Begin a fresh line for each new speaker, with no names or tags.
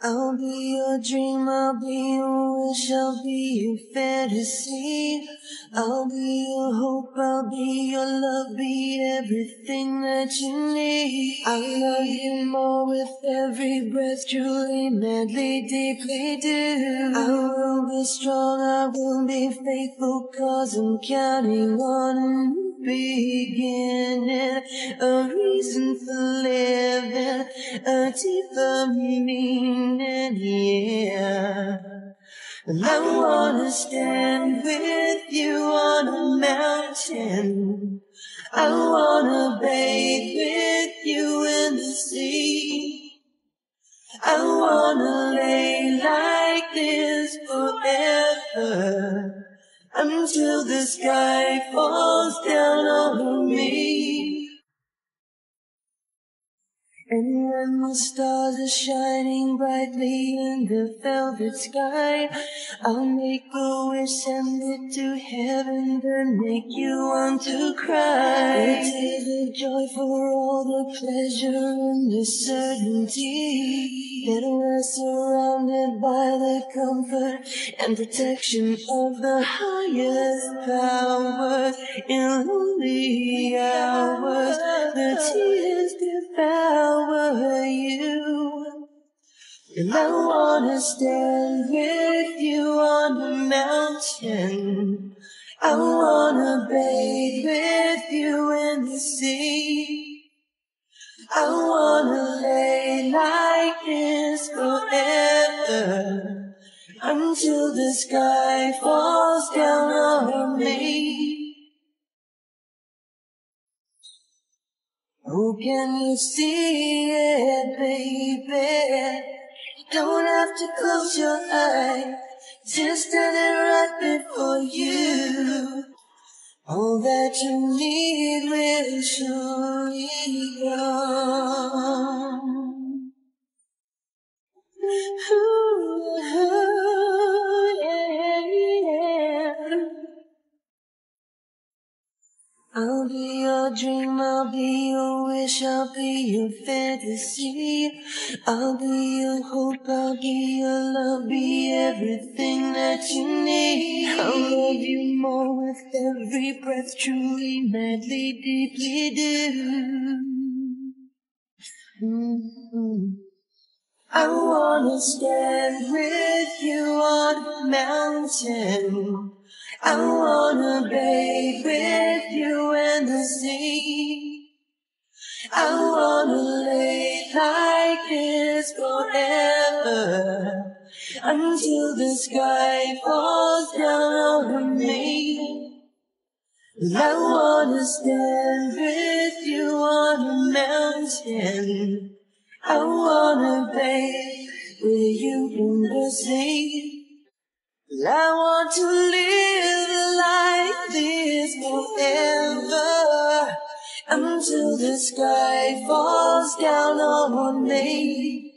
I'll be your dream, I'll be your wish, I'll be your fantasy. I'll be your hope, I'll be your love, be everything that you need. I love you more with every breath, truly, madly, deeply do. I will be strong, I will be faithful, cause I'm counting on new beginning, a reason for living, a deeper meaning, yeah. I wanna stand with you on a mountain. I wanna bathe with you in the sea. I wanna lay like this forever until the sky falls down on me. And when the stars are shining brightly in the velvet sky, I'll make a wish, send it to heaven, then make you want to cry. A tears of joy for all the pleasure and the certainty that we're surrounded by the comfort and protection of the highest powers in lonely hours. The tears devour you. And I wanna stand with you on the mountain. I wanna bathe with you in the sea. I wanna lay like this forever until the sky falls down on me. Oh, can you see it, baby? You don't have to close your eyes, just standing right before you. All that you need will surely come. I'll be your dream, I'll be your wish, I'll be your fantasy. I'll be your hope, I'll be your love, be everything that you need. I'll love you more with every breath, truly, madly, deeply do. Mhm. I wanna stand with you on a mountain. I wanna bathe with you in the sea. I wanna lay like this forever until the sky falls down on me. I wanna stand with you on a mountain. I wanna bathe with you in the sea. I want to live like this forever until the sky falls down on me.